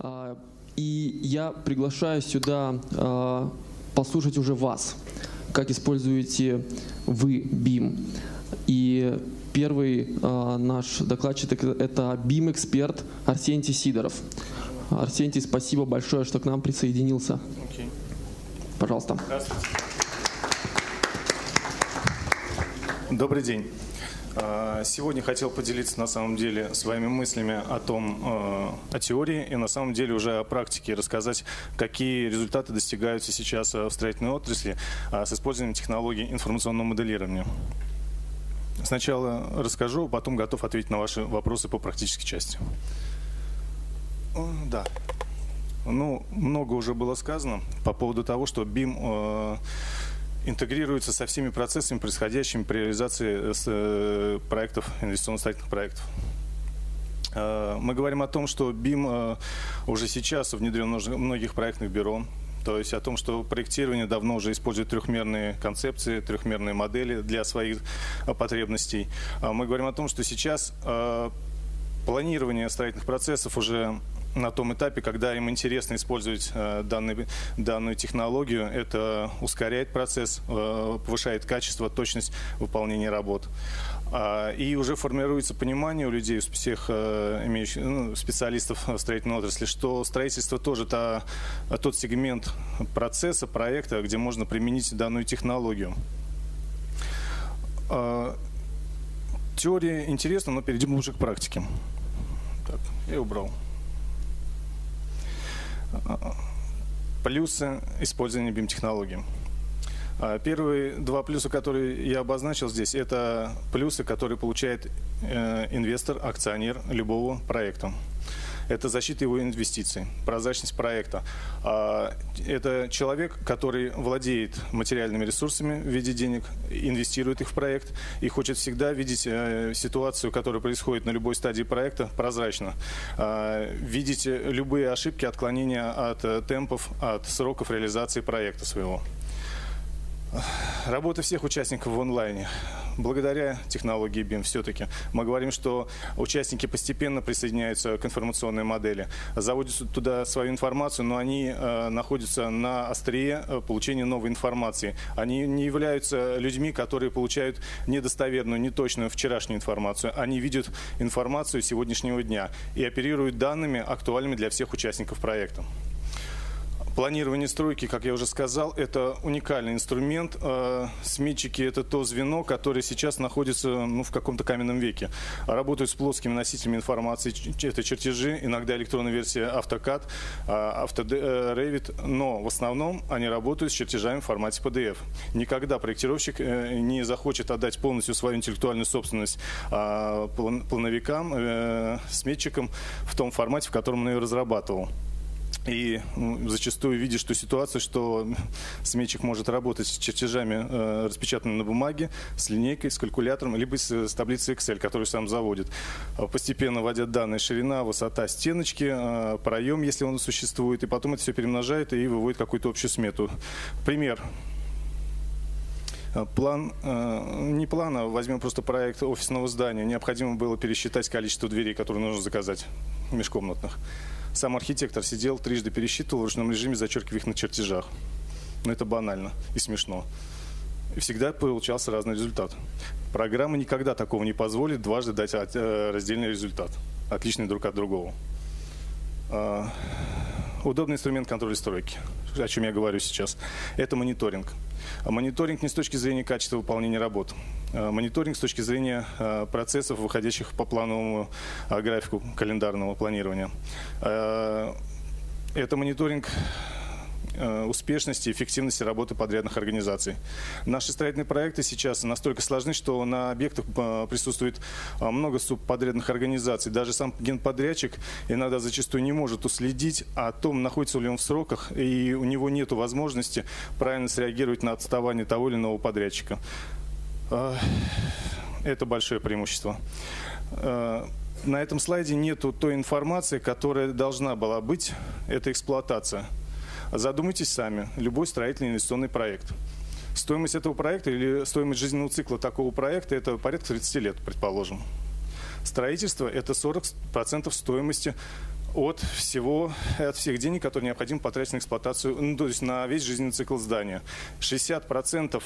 А, и я приглашаю сюда а, послушать уже вас, как используете вы BIM. И первый а, наш докладчик – это BIM-эксперт Арсентий Сидоров. Арсентий, спасибо большое, что к нам присоединился. Okay. Пожалуйста. Добрый день. А, сегодня хотел поделиться на самом деле своими мыслями о том, а, о теории и на самом деле уже о практике, рассказать, какие результаты достигаются сейчас в строительной отрасли а, с использованием технологий информационного моделирования. Сначала расскажу, потом готов ответить на ваши вопросы по практической части. Да. Ну, много уже было сказано по поводу того, что BIM интегрируется со всеми процессами, происходящими при реализации э, э, проектов, инвестиционно-строительных проектов. Э, мы говорим о том, что BIM уже сейчас внедрен в многих проектных бюро, то есть о том, что проектирование давно уже использует трехмерные концепции, трехмерные модели для своих потребностей. Мы говорим о том, что сейчас планирование строительных процессов уже на том этапе, когда им интересно использовать э, данный, данную технологию. Это ускоряет процесс, э, повышает качество, точность выполнения работ. А, и уже формируется понимание у людей, у всех э, имеющих, ну, специалистов строительной отрасли, что строительство тоже та, тот сегмент процесса, проекта, где можно применить данную технологию. А, теория интересна, но перейдем уже к практике. Так, я убрал. Плюсы использования BIM-технологий. А, первые два плюса, которые я обозначил здесь, это плюсы, которые получает э, инвестор, акционер любого проекта это защита его инвестиций, прозрачность проекта. А, это человек, который владеет материальными ресурсами в виде денег, инвестирует их в проект и хочет всегда видеть э, ситуацию, которая происходит на любой стадии проекта, прозрачно. А, видеть любые ошибки, отклонения от э, темпов, от сроков реализации проекта своего. Работа всех участников в онлайне. Благодаря технологии BIM все-таки мы говорим, что участники постепенно присоединяются к информационной модели, заводят туда свою информацию, но они э, находятся на острие э, получения новой информации. Они не являются людьми, которые получают недостоверную, неточную вчерашнюю информацию. Они видят информацию сегодняшнего дня и оперируют данными, актуальными для всех участников проекта. Планирование стройки, как я уже сказал, это уникальный инструмент. Э, сметчики – это то звено, которое сейчас находится ну, в каком-то каменном веке. Работают с плоскими носителями информации, это чертежи, иногда электронная версия AutoCAD, AutoRevit, э, но в основном они работают с чертежами в формате PDF. Никогда проектировщик э, не захочет отдать полностью свою интеллектуальную собственность плановикам, сметчикам в том формате, в котором он ее разрабатывал. И ну, зачастую видишь ту ситуацию, что сметчик может работать с чертежами, э, распечатанными на бумаге, с линейкой, с калькулятором, либо с, с таблицей Excel, которую сам заводит. А постепенно вводят данные ширина, высота стеночки, э, проем, если он существует, и потом это все перемножает и выводит какую-то общую смету. Пример. Э, план, не план, а возьмем просто проект офисного здания. Необходимо было пересчитать количество дверей, которые нужно заказать межкомнатных. Сам архитектор сидел, трижды пересчитывал в ручном режиме, зачеркивая их на чертежах. Но это банально и смешно. И всегда получался разный результат. Программа никогда такого не позволит дважды дать э, раздельный результат, отличный друг от другого. Удобный инструмент контроля стройки, о чем я говорю сейчас, это мониторинг. А мониторинг не с точки зрения качества выполнения работ. А мониторинг с точки зрения а, процессов, выходящих по плановому графику календарного планирования. Это мониторинг успешности и эффективности работы подрядных организаций. Наши строительные проекты сейчас настолько сложны, что на объектах э, присутствует э, много субподрядных организаций. Даже сам генподрядчик иногда зачастую не может уследить о том, находится ли он в сроках, и у него нет возможности правильно среагировать на отставание того или иного подрядчика. Это большое преимущество на этом слайде нету той информации, которая должна была быть, это эксплуатация. Задумайтесь сами, любой строительный инвестиционный проект. Стоимость этого проекта или стоимость жизненного цикла такого проекта – это порядка 30 лет, предположим. Строительство – это 40% стоимости от всего, от всех денег, которые необходимо потратить на эксплуатацию, ну, то есть на весь жизненный цикл здания. 60%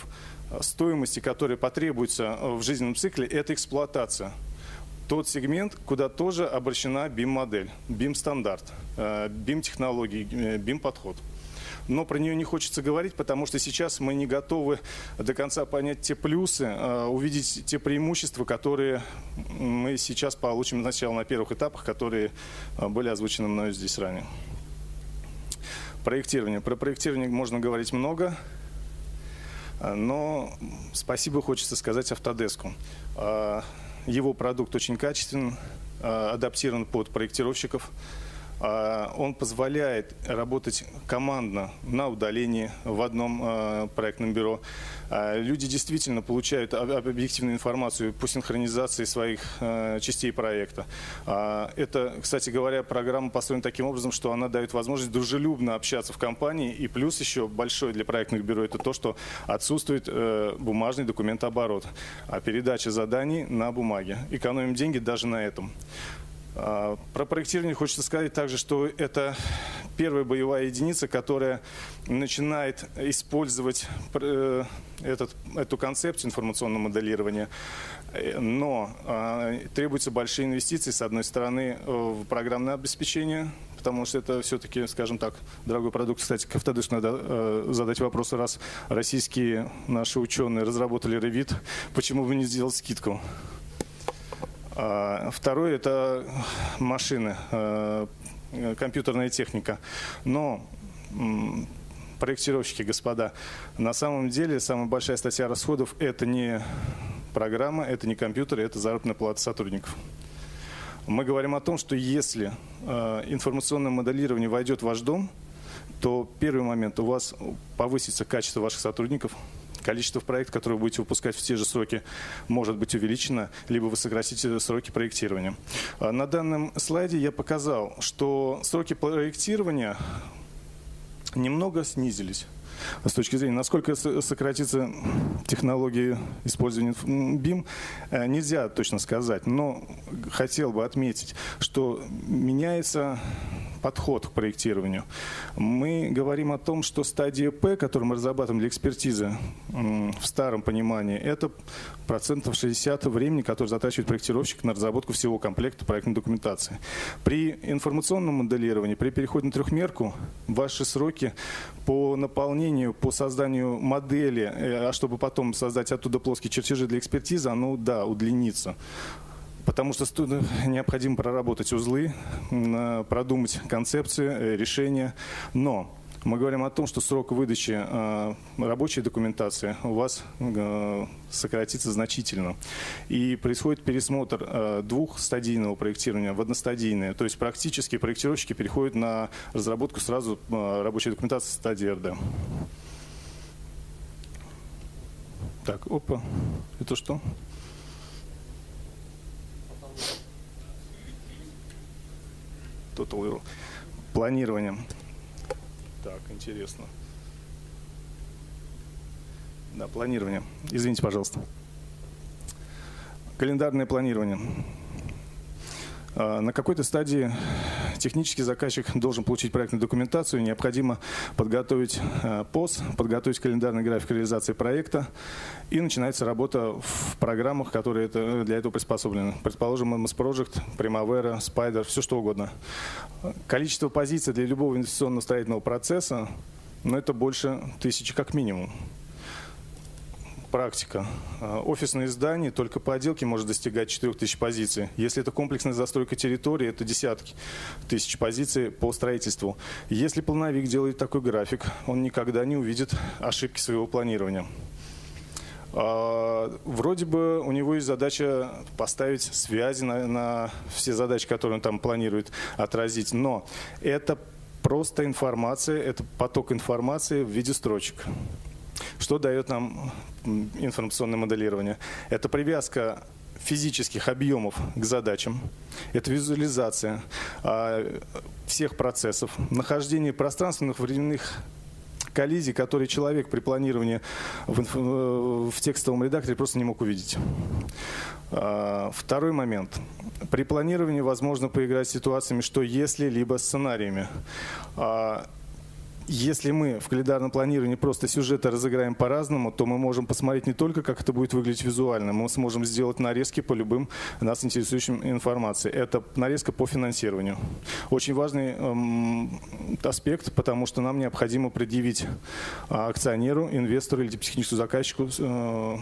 стоимости, которая потребуется в жизненном цикле, это эксплуатация. Тот сегмент, куда тоже обращена BIM-модель, BIM-стандарт, BIM-технологии, BIM-подход но про нее не хочется говорить, потому что сейчас мы не готовы до конца понять те плюсы, а, увидеть те преимущества, которые мы сейчас получим сначала на первых этапах, которые а, были озвучены мною здесь ранее. Проектирование. Про проектирование можно говорить много, а, но спасибо хочется сказать Автодеску. Его продукт очень качественный, адаптирован под проектировщиков. А, он позволяет работать командно на удалении в одном а, проектном бюро. А, люди действительно получают объективную информацию по синхронизации своих частей проекта. Это, кстати говоря, программа построена таким образом, что она дает возможность дружелюбно общаться в компании. И плюс еще большой для проектных бюро это то, что отсутствует э, бумажный документооборот, а передача заданий на бумаге. Экономим деньги даже на этом. А, про проектирование хочется сказать также, что это первая боевая единица, которая начинает использовать э, этот, эту концепцию информационного моделирования. Но э, требуются большие инвестиции, с одной стороны, в программное обеспечение, потому что это все-таки, скажем так, дорогой продукт. Кстати, к надо э, задать вопрос, раз российские наши ученые разработали Revit, почему бы не сделать скидку? А, второе – это машины, э, компьютерная техника. Но проектировщики, господа, на самом деле самая большая статья расходов – это не программа, это не компьютер, это заработная плата сотрудников. Мы говорим о том, что если э, информационное моделирование войдет в ваш дом, то первый момент у вас повысится качество ваших сотрудников – количество проектов, которые вы будете выпускать в те же сроки, может быть увеличено, либо вы сократите сроки проектирования. А, на данном слайде я показал, что сроки проектирования немного снизились с точки зрения, насколько сократится технологии использования BIM, э, нельзя точно сказать, но хотел бы отметить, что меняется подход к проектированию. Мы говорим о том, что стадия П, которую мы разрабатываем для экспертизы в старом понимании, это процентов 60 времени, которое затрачивает проектировщик на разработку всего комплекта проектной документации. При информационном моделировании, при переходе на трехмерку, ваши сроки по наполнению, по созданию модели, э, а чтобы потом создать оттуда плоские чертежи для экспертизы, оно, да, удлинится. Потому что необходимо проработать узлы, продумать концепции, э, решения. Но мы говорим о том, что срок выдачи э, рабочей документации у вас сократится значительно. И происходит пересмотр двухстадийного проектирования в одностадийное. То есть практически проектировщики переходят на разработку сразу рабочей документации стадии РД. Так, опа. Это что? Total Планирование. Так, интересно. Да, планирование. Извините, пожалуйста. Календарное планирование. А, на какой-то стадии технический заказчик должен получить проектную документацию, необходимо подготовить а, ПОС, подготовить календарный график реализации проекта, и начинается работа в программах, которые это, для этого приспособлены. Предположим, MS Project, Primavera, Spider, все что угодно. Количество позиций для любого инвестиционно-строительного процесса, ну, это больше тысячи как минимум практика. А, офисные здания только по отделке может достигать 4000 позиций. Если это комплексная застройка территории, это десятки тысяч позиций по строительству. Если полновик делает такой график, он никогда не увидит ошибки своего планирования. А, вроде бы у него есть задача поставить связи на, на все задачи, которые он там планирует отразить, но это просто информация, это поток информации в виде строчек. Что дает нам информационное моделирование? Это привязка физических объемов к задачам, это визуализация а, всех процессов, нахождение пространственных временных коллизий, которые человек при планировании в, в текстовом редакторе просто не мог увидеть. А, второй момент. При планировании возможно поиграть с ситуациями, что если, либо сценариями. А, если мы в календарном планировании просто сюжеты разыграем по-разному, то мы можем посмотреть не только, как это будет выглядеть визуально, мы сможем сделать нарезки по любым нас интересующим информации. Это нарезка по финансированию. Очень важный эм, аспект, потому что нам необходимо предъявить а, акционеру, инвестору или техническому заказчику э,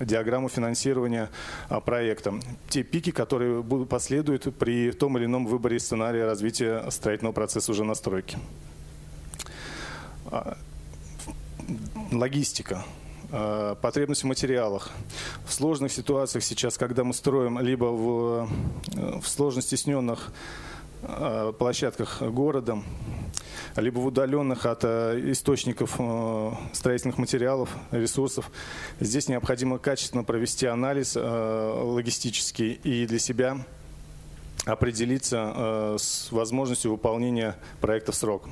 диаграмму финансирования а, проекта. Те пики, которые будут, последуют при том или ином выборе сценария развития строительного процесса уже настройки. А, логистика а, потребность в материалах. В сложных ситуациях сейчас, когда мы строим либо в, в сложно стесненных а, площадках городом, либо в удаленных от источников строительных материалов, ресурсов. Здесь необходимо качественно провести анализ логистический и для себя определиться с возможностью выполнения проекта в срок.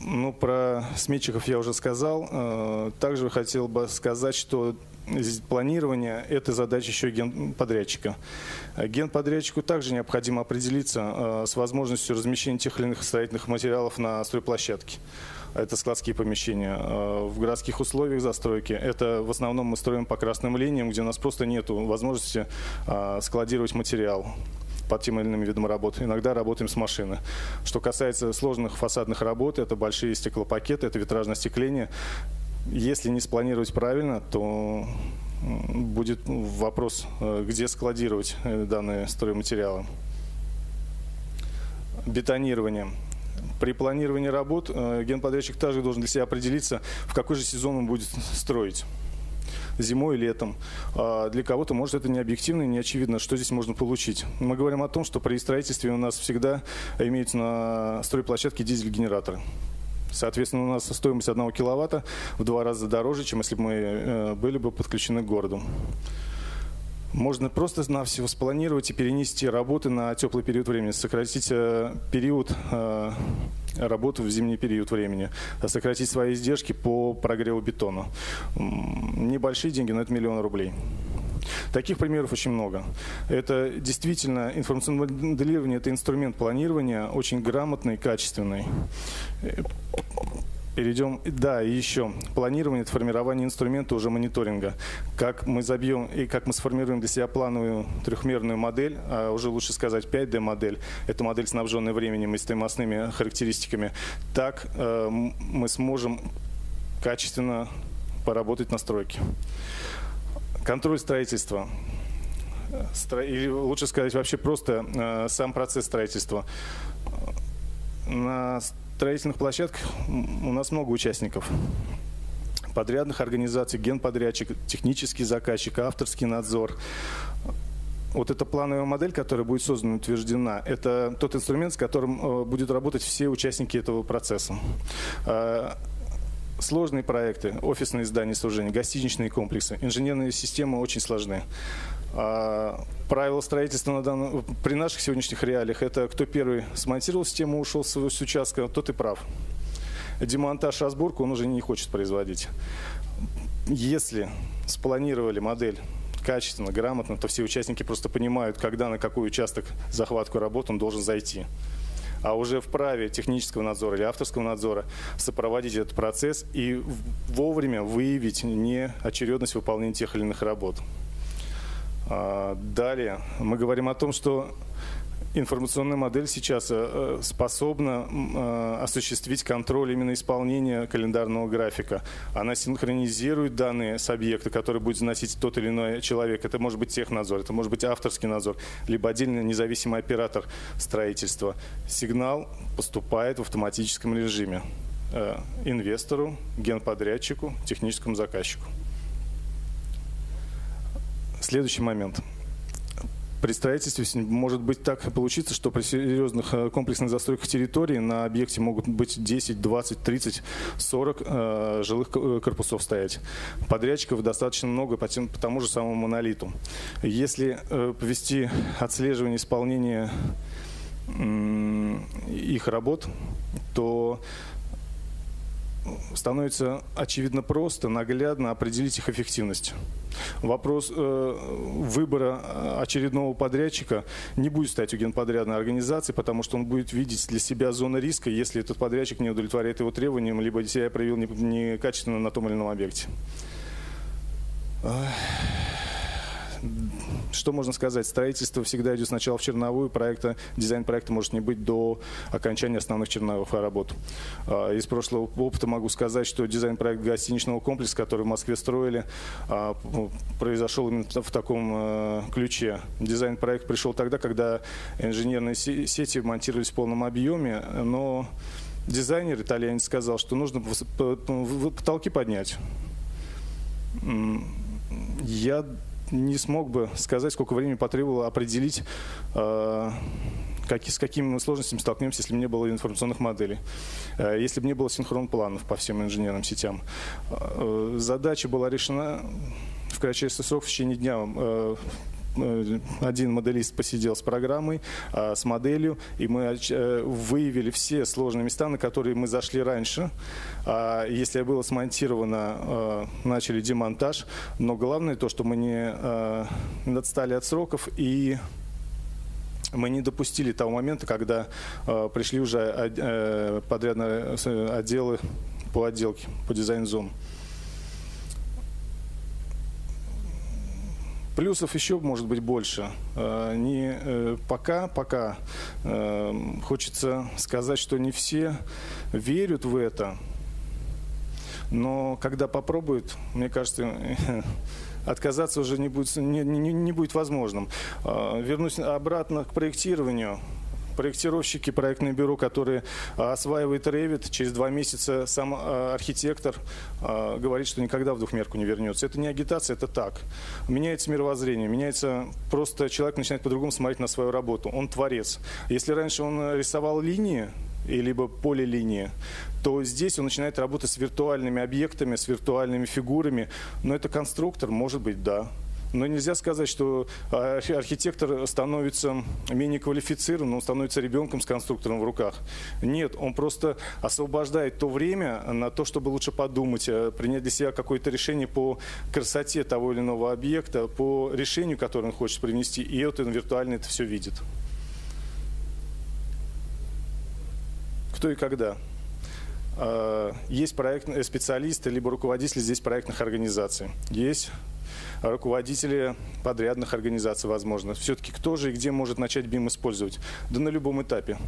Ну, про сметчиков я уже сказал. Э, также хотел бы сказать, что планирование – это задача еще генподрядчика. Генподрядчику также необходимо определиться э, с возможностью размещения тех или иных строительных материалов на стройплощадке. Это складские помещения. Э, в городских условиях застройки это в основном мы строим по красным линиям, где у нас просто нет возможности складировать материал под тем или иным видом работ. Иногда работаем с машины. Что касается сложных фасадных работ, это большие стеклопакеты, это витражное остекление. Если не спланировать правильно, то будет вопрос, э, где складировать э, данные стройматериалы. Бетонирование. При планировании работ э, генподрядчик также должен для себя определиться, в какой же сезон он будет строить зимой и летом. А для кого-то, может, это не объективно и не очевидно, что здесь можно получить. Мы говорим о том, что при строительстве у нас всегда имеются на стройплощадке дизель-генераторы. Соответственно, у нас стоимость одного киловатта в два раза дороже, чем если бы мы э, были бы подключены к городу. Можно просто-навсего спланировать и перенести работы на теплый период времени, сократить э, период работы в зимний период времени, сократить свои издержки по прогреву бетона. Небольшие деньги, но это миллион рублей. Таких примеров очень много. Это действительно информационное моделирование, это инструмент планирования, очень грамотный, качественный. Перейдем, да, и еще планирование, формирование инструмента уже мониторинга. Как мы забьем и как мы сформируем для себя плановую трехмерную модель, а уже лучше сказать 5D модель, это модель, снабженная временем и стоимостными характеристиками, так э, мы сможем качественно поработать на стройке. Контроль строительства или лучше сказать вообще просто э, сам процесс строительства. На строительных площадках у нас много участников подрядных организаций, генподрядчик, технический заказчик, авторский надзор. Вот эта плановая модель, которая будет создана, утверждена, это тот инструмент, с которым э, будут работать все участники этого процесса. Э, сложные проекты, офисные здания сооружения, гостиничные комплексы, инженерные системы очень сложны. А, правила строительства на данном, при наших сегодняшних реалиях это кто первый смонтировал систему, ушел с, с участка, тот и прав. Демонтаж, разборку он уже не хочет производить. Если спланировали модель качественно, грамотно, то все участники просто понимают, когда на какой участок захватку работ он должен зайти. А уже в праве технического надзора или авторского надзора сопроводить этот процесс и вовремя выявить неочередность выполнения тех или иных работ. А, далее мы говорим о том, что информационная модель сейчас э, способна э, осуществить контроль именно исполнения календарного графика. Она синхронизирует данные с объекта, который будет заносить тот или иной человек. Это может быть технадзор, это может быть авторский надзор, либо отдельный независимый оператор строительства. Сигнал поступает в автоматическом режиме э, инвестору, генподрядчику, техническому заказчику. Следующий момент. При строительстве может быть так получиться, что при серьезных э, комплексных застройках территории на объекте могут быть 10, 20, 30, 40 э, жилых э, корпусов стоять. Подрядчиков достаточно много по, тем, по тому же самому монолиту. Если э, повести отслеживание исполнения э, их работ, то становится очевидно просто, наглядно определить их эффективность. Вопрос э, выбора очередного подрядчика не будет стать у генподрядной организации, потому что он будет видеть для себя зону риска, если этот подрядчик не удовлетворяет его требованиям, либо себя проявил некачественно на том или ином объекте. Что можно сказать? Строительство всегда идет сначала в черновую проекта. Дизайн проекта может не быть до окончания основных черновых работ. А, из прошлого опыта могу сказать, что дизайн-проект гостиничного комплекса, который в Москве строили, а, произошел именно в таком а, ключе. Дизайн-проект пришел тогда, когда инженерные сети монтировались в полном объеме, но дизайнер итальянец сказал, что нужно потолки поднять. Я не смог бы сказать, сколько времени потребовало определить, э, как, с какими сложностями столкнемся, если бы не было информационных моделей, э, если бы не было синхрон планов по всем инженерным сетям. Э, задача была решена в кратчайший срок в течение дня один моделист посидел с программой, а, с моделью, и мы э, выявили все сложные места, на которые мы зашли раньше. А, если было смонтировано, э, начали демонтаж. Но главное то, что мы не отстали от сроков и мы не допустили того момента, когда пришли уже подрядные отделы по отделке, по дизайн-зону. Плюсов еще может быть больше. Э, не, э, пока, пока э, хочется сказать, что не все верят в это. Но когда попробуют, мне кажется, отказаться уже не будет, не, не, не будет возможным. Вернусь обратно к проектированию проектировщики, проектное бюро, которые а, осваивает Revit, через два месяца сам а, архитектор а, говорит, что никогда в двухмерку не вернется. Это не агитация, это так. Меняется мировоззрение, меняется просто человек начинает по-другому смотреть на свою работу. Он творец. Если раньше он рисовал линии, либо полилинии, то здесь он начинает работать с виртуальными объектами, с виртуальными фигурами. Но это конструктор, может быть, да. Но нельзя сказать, что а, архитектор становится менее квалифицированным, он становится ребенком с конструктором в руках. Нет, он просто освобождает то время на то, чтобы лучше подумать, э, принять для себя какое-то решение по красоте того или иного объекта, по решению, которое он хочет привнести, и вот он виртуально это все видит. Кто и когда? А, есть проектные специалисты, либо руководители здесь проектных организаций. Есть руководители подрядных организаций, возможно. Все-таки кто же и где может начать BIM использовать? Да на любом этапе.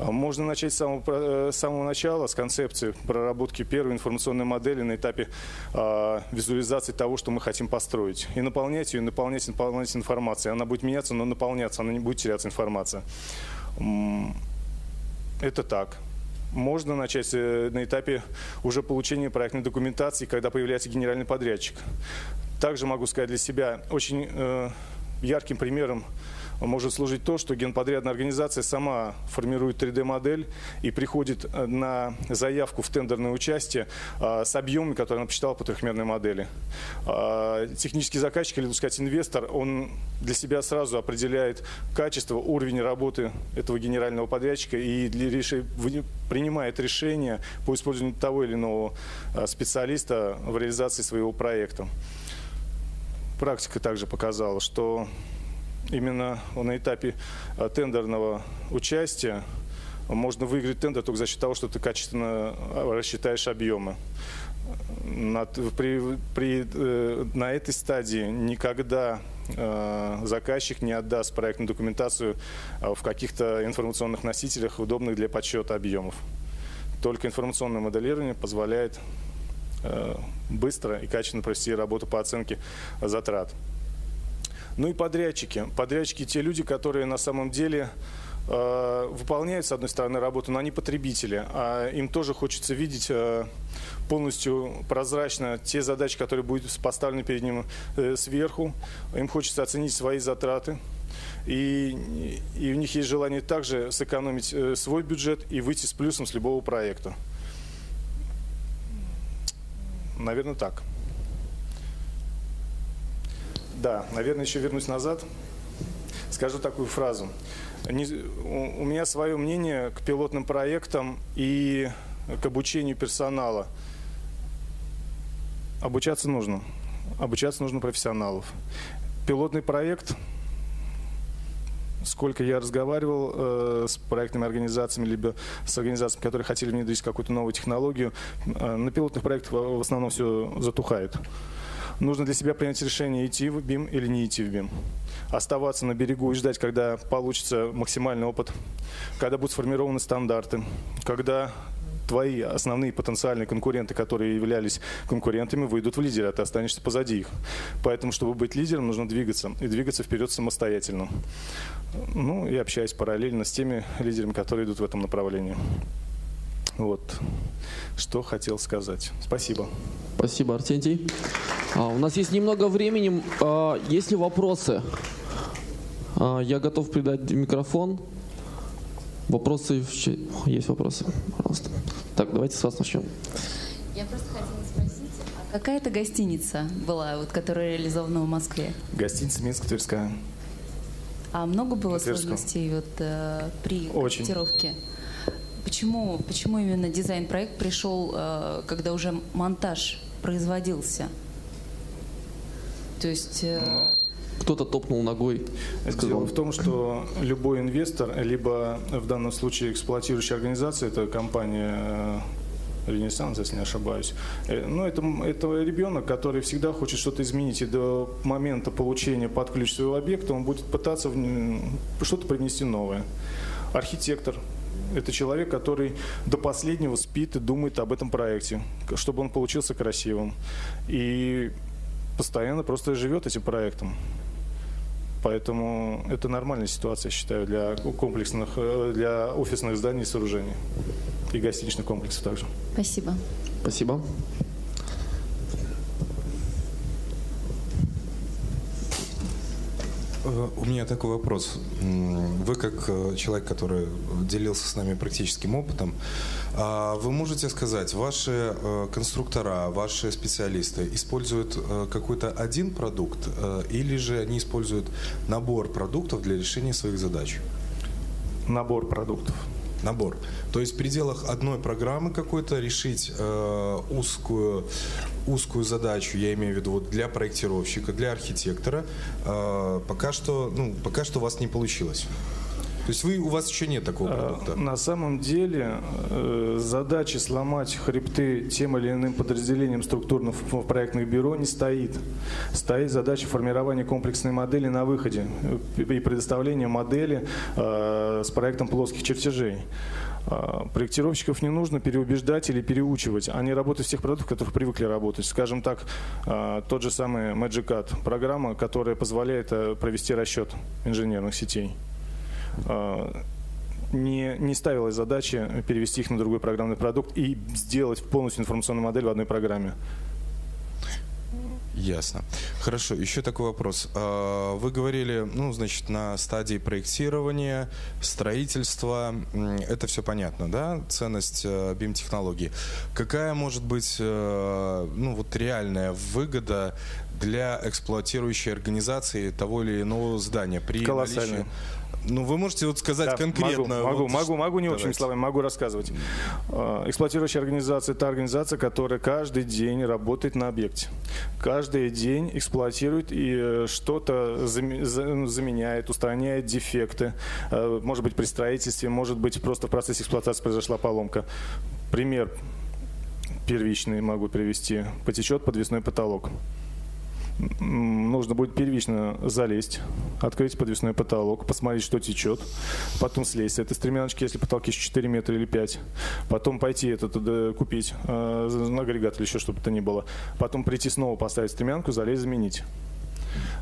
А, можно начать с самого, э, с самого начала, с концепции проработки первой информационной модели на этапе э, визуализации того, что мы хотим построить. И наполнять ее, наполнять, наполнять информацией. Она будет меняться, но наполняться, она не будет теряться информация. Это так. Можно начать э, на этапе уже получения проектной документации, когда появляется генеральный подрядчик. Также могу сказать для себя очень э, ярким примером может служить то, что генподрядная организация сама формирует 3D-модель и приходит э, на заявку в тендерное участие э, с объемами, которые она посчитала по трехмерной модели. Э, технический заказчик, или, так сказать, инвестор, он для себя сразу определяет качество, уровень работы этого генерального подрядчика и принимает решение по использованию того или иного специалиста в реализации своего проекта. Практика также показала, что именно на этапе э, тендерного участия можно выиграть тендер только за счет того, что ты качественно э, рассчитаешь объемы. На, при, при, э, на этой стадии никогда э, заказчик не отдаст проектную документацию в каких-то информационных носителях, удобных для подсчета объемов. Только информационное моделирование позволяет быстро и качественно провести работу по оценке затрат. Ну и подрядчики. Подрядчики те люди, которые на самом деле э, выполняют, с одной стороны, работу, но они потребители, а им тоже хочется видеть э, полностью прозрачно те задачи, которые будут поставлены перед ним э, сверху. Им хочется оценить свои затраты. И, и у них есть желание также сэкономить э, свой бюджет и выйти с плюсом с любого проекта. Наверное, так. Да, наверное, еще вернусь назад. Скажу такую фразу. у меня свое мнение к пилотным проектам и к обучению персонала. Обучаться нужно. Обучаться нужно профессионалов. Пилотный проект сколько я разговаривал э, с проектными организациями, либо с организациями, которые хотели внедрить какую-то новую технологию, э, на пилотных проектах в основном все затухает. Нужно для себя принять решение, идти в БИМ или не идти в БИМ. Оставаться на берегу и ждать, когда получится максимальный опыт, когда будут сформированы стандарты, когда твои основные потенциальные конкуренты, которые являлись конкурентами, выйдут в лидеры, а ты останешься позади их. Поэтому, чтобы быть лидером, нужно двигаться. И двигаться вперед самостоятельно. Ну, и общаясь параллельно с теми лидерами, которые идут в этом направлении. Вот, что хотел сказать. Спасибо. Спасибо, Артентий. А, у нас есть немного времени. А, есть ли вопросы? А, я готов придать микрофон. Вопросы? Есть вопросы? Пожалуйста. Так, давайте с вас начнем. Я просто хотела спросить, а какая это гостиница была, вот, которая реализована в Москве? Гостиница Минск-Тверская. А много было сложностей вот, э, при Очень. корректировке? Почему, почему именно дизайн-проект пришел, э, когда уже монтаж производился? То есть... Э, ну, кто-то топнул ногой. Сказал. Дело в том, что любой инвестор, либо в данном случае эксплуатирующая организация, это компания э, Ренессанс, если не ошибаюсь. Э, ну, это, это ребенок, который всегда хочет что-то изменить, и до момента получения под ключ своего объекта он будет пытаться что-то принести новое. Архитектор, это человек, который до последнего спит и думает об этом проекте, чтобы он получился красивым. И постоянно просто живет этим проектом. Поэтому это нормальная ситуация, я считаю, для комплексных, э, для офисных зданий и сооружений. И гостиничных комплексов также. Спасибо. Спасибо. У меня такой вопрос. Вы как э, человек, который делился с нами практическим опытом, а вы можете сказать, ваши э, конструктора, ваши специалисты используют какой-то один продукт или же они используют набор продуктов для решения своих задач? Набор продуктов. Набор. То есть в пределах одной программы какой-то решить э, узкую, узкую задачу, я имею в виду вот для проектировщика, для архитектора, э, пока, что, ну, пока что у вас не получилось. То есть вы, у вас еще нет такого э, продукта? На самом деле э, задачи сломать хребты тем или иным подразделением структурных в проектных бюро не стоит. Стоит задача формирования комплексной модели на выходе э, и предоставления модели с проектом плоских чертежей. Проектировщиков не нужно переубеждать или переучивать. Они работают в тех продуктах, в которых привыкли работать. Скажем так, тот же самый MagicCAD, программа, которая позволяет провести расчет инженерных сетей. А, не, не ставилась задача перевести их на другой программный продукт и сделать полностью информационную модель в одной программе. Ясно. Хорошо, еще такой вопрос. А, вы говорили, ну, значит, на стадии проектирования, строительства, это все понятно, да, ценность BIM-технологии. Э, Какая может быть, э, ну, вот реальная выгода для эксплуатирующей организации того или иного здания при наличии ну, вы можете вот сказать да, конкретно. Могу, могу, вот, могу, могу не давайте. общими словами, могу рассказывать. А, эксплуатирующая организация – это организация, которая каждый день работает на объекте. Каждый день эксплуатирует и э, что-то ну, заменяет, устраняет дефекты. Э, может быть, при строительстве, может быть, просто в процессе эксплуатации произошла поломка. Пример первичный могу привести. Потечет подвесной потолок нужно будет первично залезть, открыть подвесной потолок, посмотреть, что течет, потом слезть с этой стремяночки, если потолки 4 метра или 5, потом пойти это туда купить, э, агрегат или еще что-то то ни было, потом прийти снова поставить стремянку, залезть, заменить.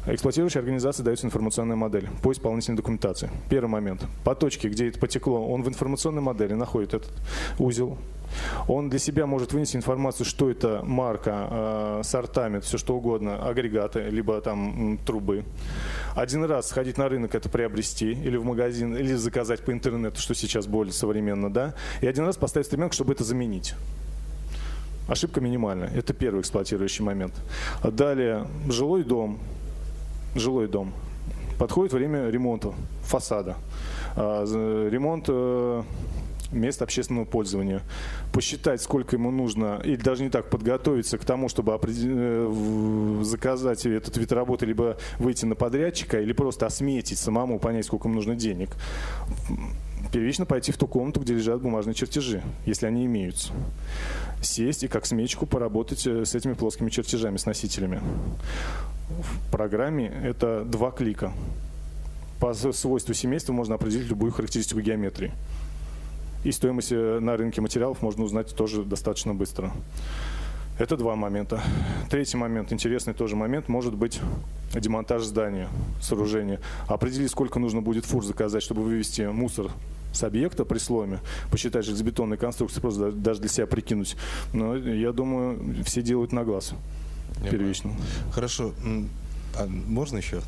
Эксплуатирующей организации дается информационная модель по исполнительной документации. Первый момент. По точке, где это потекло, он в информационной модели находит этот узел, он для себя может вынести информацию, что это марка, э, сортамент, все что угодно, агрегаты, либо там трубы. Один раз сходить на рынок, это приобрести, или в магазин, или заказать по интернету, что сейчас более современно, да, и один раз поставить стремянку, чтобы это заменить. Ошибка минимальная. Это первый эксплуатирующий момент. Далее, жилой дом. Жилой дом. Подходит время ремонта фасада. А, ремонт э, мест общественного пользования, посчитать, сколько ему нужно, или даже не так, подготовиться к тому, чтобы определ- заказать этот вид работы, либо выйти на подрядчика, или просто осметить самому, понять, сколько ему нужно денег. Первично пойти в ту комнату, где лежат бумажные чертежи, если они имеются. Сесть и как сметчику поработать э, с этими плоскими чертежами, с носителями. В программе это два клика. По свойству семейства можно определить любую характеристику геометрии. И стоимость на рынке материалов можно узнать тоже достаточно быстро. Это два момента. Третий момент, интересный тоже момент, может быть демонтаж здания, сооружения. Определить, сколько нужно будет фур заказать, чтобы вывести мусор с объекта при сломе, посчитать железобетонные конструкции, просто даже для себя прикинуть. Но я думаю, все делают на глаз первично. Хорошо. А можно еще?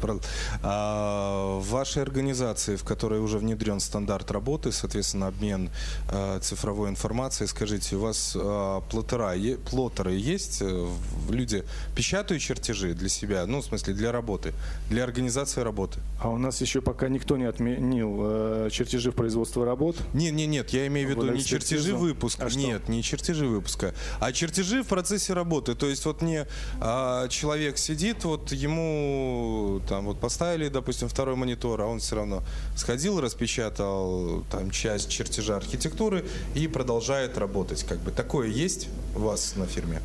Правда. А в вашей организации, в которой уже внедрен стандарт работы, соответственно, обмен э, цифровой информацией, скажите, у вас е- плоттеры есть? Э, Люди печатают чертежи для себя, ну, в смысле, для работы, для организации работы? А у нас еще пока никто не отменил э, чертежи в производство работ. Нет, нет, нет, я имею в виду не чертежи выпуска, А что? нет, не чертежи выпуска, а чертежи в процессе работы. То есть вот не а, человек сидит, вот ему там вот поставили, допустим, второй монитор, а он все равно сходил, распечатал там часть чертежа архитектуры и продолжает работать. Как бы такое есть у вас на фирме?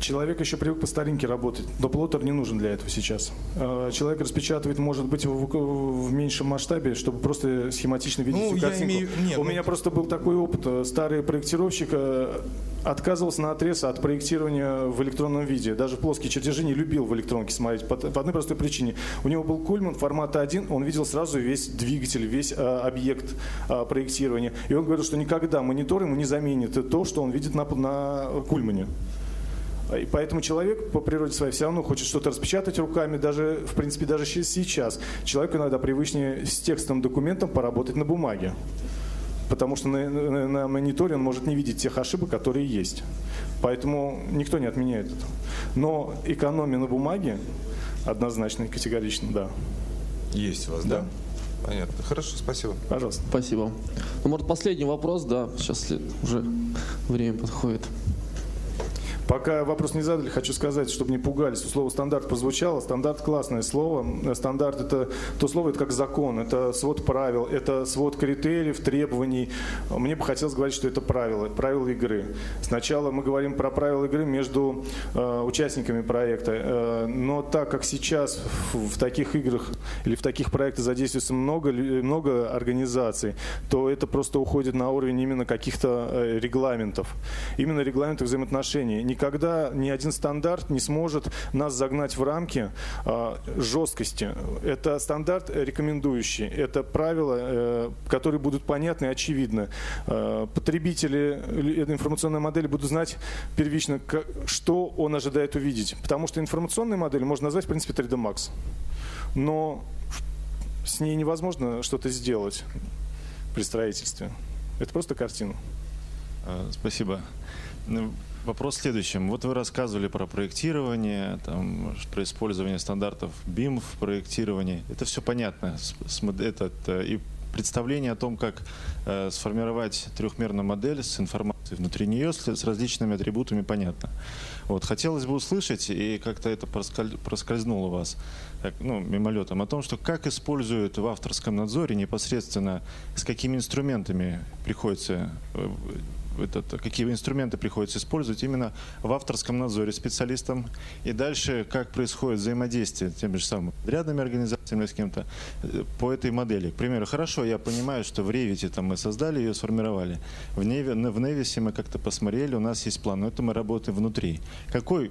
Человек еще привык по старинке работать, но плоттер не нужен для этого сейчас. Э, Человек распечатывает, может быть, в, в меньшем масштабе, чтобы просто схематично видеть Ну, всю картинку. имею- нет, У ну- меня просто был такой опыт. Старый проектировщик э, отказывался на отрез от проектирования в электронном виде. Даже плоские чертежи не любил в электронке смотреть. По, по одной простой причине. У него был кульман формата 1, он видел сразу весь двигатель, весь э, объект э, проектирования. И он говорил, что никогда монитор ему не заменит то, что он видит на, на кульмане. И поэтому человек по природе своей все равно хочет что-то распечатать руками, даже, в принципе, даже сейчас. Человеку иногда привычнее с текстовым документом поработать на бумаге. Потому что на, на- на мониторе он может не видеть тех ошибок, которые есть. Поэтому никто не отменяет это. Но экономия на бумаге однозначно и категорично, да. Есть у вас, да? Понятно. Хорошо, спасибо. Пожалуйста. Спасибо. Ну, может, последний вопрос, да, сейчас уже время подходит. Пока вопрос не задали, хочу сказать, чтобы не пугались, слово стандарт прозвучало. Стандарт классное слово. Э, Стандарт это то слово, это как закон, это свод правил, это свод критериев, требований. Мне бы хотелось говорить, что это правила, правила игры. Сначала мы говорим про правила игры между э, участниками проекта, Э, но так как сейчас в, в таких играх или в таких проектах задействуется много, лю- много организаций, то это просто уходит на уровень именно каких-то э, регламентов, именно регламентов взаимоотношений. Никогда ни один стандарт не сможет нас загнать в рамки э, жесткости. Это стандарт рекомендующий, это правила, э, которые будут понятны и очевидны. Э, потребители информационной модели будут знать первично, что он ожидает увидеть. Потому что информационная модель можно назвать, в принципе, 3D Max. Но с ней невозможно что-то сделать при строительстве. Это просто картина. А, Спасибо. Вопрос в следующем. Вот вы рассказывали про проектирование, там, про использование стандартов BIM в проектировании. Это все понятно. Этот, э, и представление о том, как э, сформировать трехмерную модель с информацией внутри нее, с, с различными атрибутами, понятно. Вот, хотелось бы услышать, и как-то это просколь- проскользнуло у вас, так, ну, мимолетом, о том, что как используют в авторском надзоре непосредственно, с какими инструментами приходится э, этот, какие инструменты приходится использовать именно в авторском надзоре специалистам. И дальше, как происходит взаимодействие теми же самыми рядными организациями с кем-то э, по этой модели. К примеру, хорошо, я понимаю, что в Revit мы создали ее, сформировали. В, Неве, в Невисе мы как-то посмотрели, у нас есть план, но это мы работаем внутри. Какой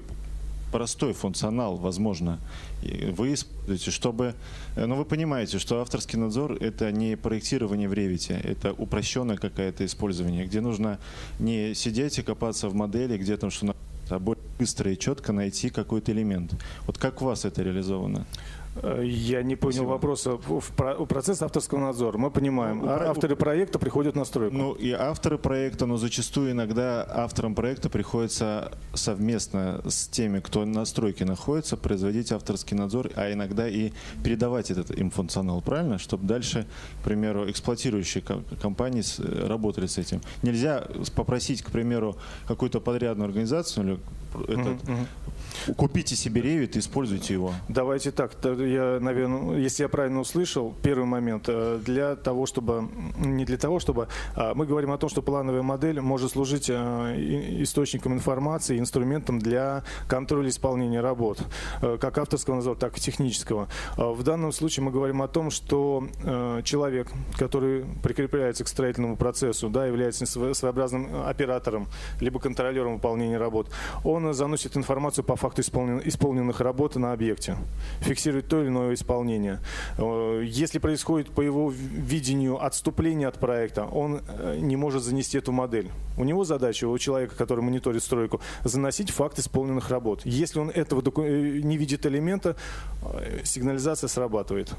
простой функционал, возможно, вы используете, чтобы... э, Но вы понимаете, что авторский надзор — это не проектирование в ревите, это упрощенное какое-то использование, где нужно не сидеть и копаться в модели, где там что а более быстро и четко найти какой-то элемент. Вот как у вас это реализовано? Э, Я не понял Спасибо. вопроса. В про- процесс авторского надзора. Мы понимаем. Ну, а авторы проекта приходят на стройку. Ну и авторы проекта, но зачастую иногда авторам проекта приходится совместно с теми, кто на стройке находится, производить авторский надзор, а иногда и передавать этот им функционал, правильно? Чтобы дальше, к примеру, эксплуатирующие ко- компании работали с этим. Нельзя попросить, к примеру, какую-то подрядную организацию или этот, купите себе ревит и используйте его. Давайте так, я, наверное, если я правильно услышал, первый момент, э, для того, чтобы, не для того, чтобы, а, мы говорим о том, что плановая модель может служить э, источником информации, инструментом для контроля исполнения работ, э, как авторского надзора, так и технического. А В данном случае мы говорим о том, что человек, который прикрепляется к строительному процессу, да, является сво- своеобразным оператором, либо контролером выполнения работ, он заносит информацию по факту исполнен- исполненных работ на объекте, фиксирует то или иное исполнение. Э, Если происходит по его видению отступление от проекта, он э, не может занести эту модель. У него задача, у человека, который мониторит стройку, заносить факт исполненных работ. Если он этого э, не видит элемента, сигнализация срабатывает.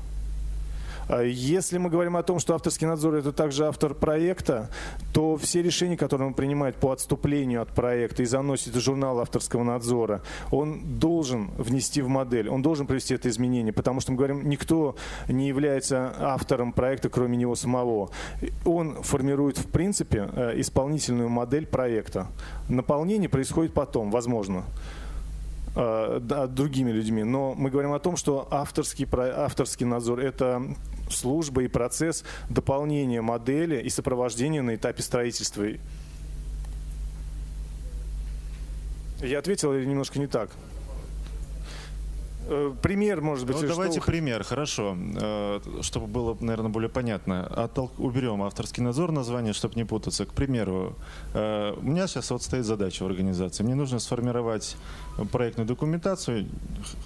А Если мы говорим о том, что авторский надзор это также автор проекта, то все решения, которые он принимает по отступлению от проекта и заносит в журнал авторского надзора, он должен внести в модель, он должен привести это изменение, потому что мы говорим, никто не является автором проекта, кроме него самого. Он формирует, в принципе, э, исполнительную модель проекта. Наполнение происходит потом, возможно э, другими людьми. Но мы говорим о том, что авторский, авторский надзор – это служба и процесс дополнения модели и сопровождения на этапе строительства. Я ответил немножко не так? Э, Пример, может быть, Ну, что давайте вы- пример, хорошо, Э, чтобы было, наверное, более понятно. Оттол- Уберем авторский надзор название, чтобы не путаться. К примеру, э, у меня сейчас вот стоит задача в организации. Мне нужно сформировать проектную документацию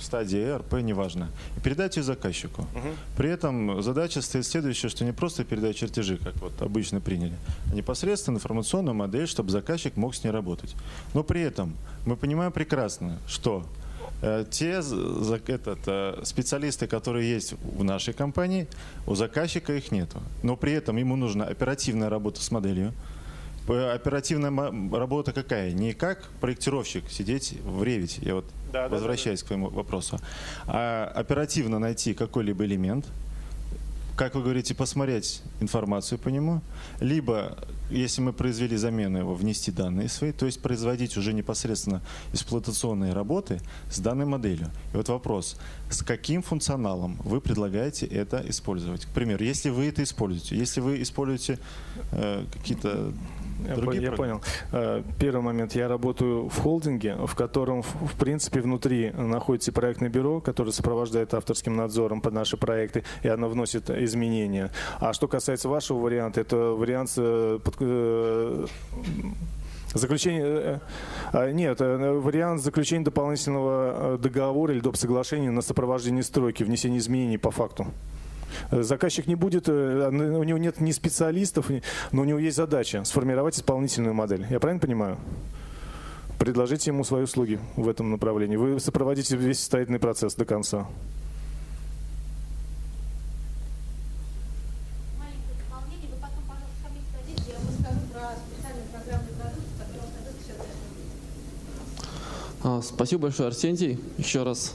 стадии РП, неважно, и передать ее заказчику. При этом задача стоит следующая, что не просто передать чертежи, как вот обычно приняли, а непосредственно информационную модель, чтобы заказчик мог с ней работать. Но при этом мы понимаем прекрасно, что те з- за- этот, э, специалисты, которые есть в нашей компании, у заказчика их нету. Но при этом ему нужна оперативная работа с моделью. Оперативная работа какая? Не как проектировщик сидеть в ревите. Я вот Да, да, возвращаюсь к твоему вопросу. А оперативно найти какой-либо элемент, как вы говорите, посмотреть информацию по нему, либо, если мы произвели замену его, внести данные свои, то есть производить уже непосредственно эксплуатационные работы с данной моделью. И вот вопрос, с каким функционалом вы предлагаете это использовать? К примеру, если вы это используете, если вы используете э, какие-то Я, другие по- я понял. Э, Первый момент. Я работаю в холдинге, в котором, в в принципе, внутри находится проектное бюро, которое сопровождает авторским надзором под наши проекты, и оно вносит изменения. А что касается вашего варианта, это вариант э, под- э, Заключение, э, э, нет, э, вариант заключения дополнительного договора или доп. соглашения на сопровождение стройки, внесение изменений по факту. Заказчик не будет, э, у него нет ни специалистов, но у него есть задача сформировать исполнительную модель. Я правильно понимаю? Предложите ему свои услуги в этом направлении. Вы сопроводите весь строительный процесс до конца. маленькое дополнение. Вы потом, пожалуйста, ко мне подойдите, я вам расскажу про специальную программную продукцию, которая оказывается сейчас доступна. А, Спасибо большое, Арсентий. Еще раз